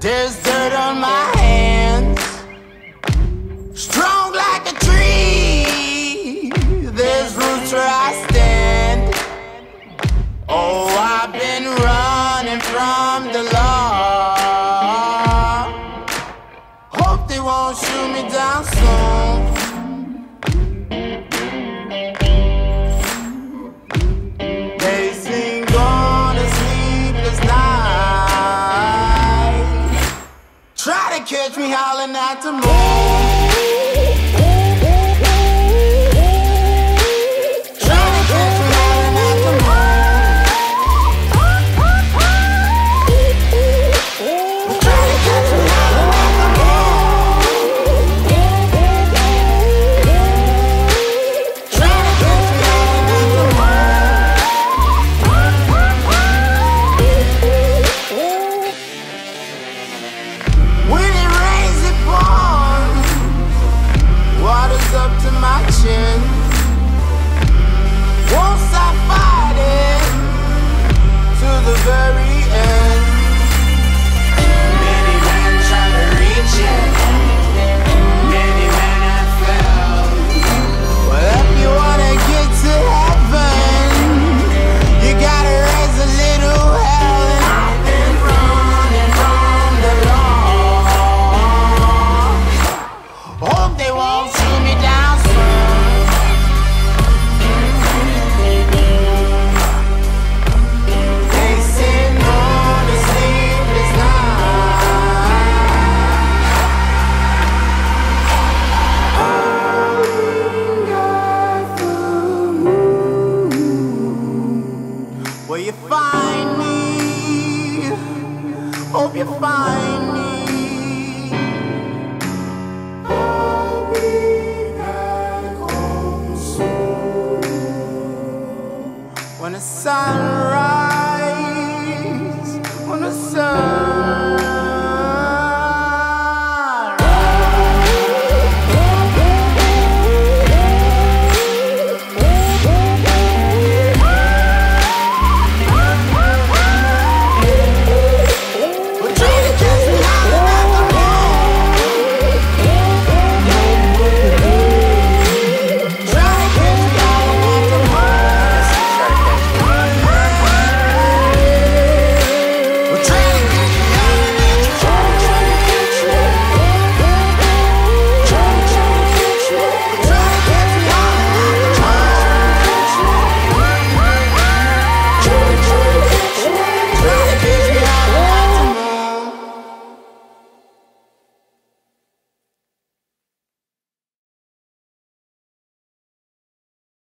There's dirt on my hands, strong like a tree. There's roots where I stand. Oh, I've been running from the law. Hope they won't shoot me down soon. To catch me howling at the moon. Hope you find me. When the sun rises, when the sun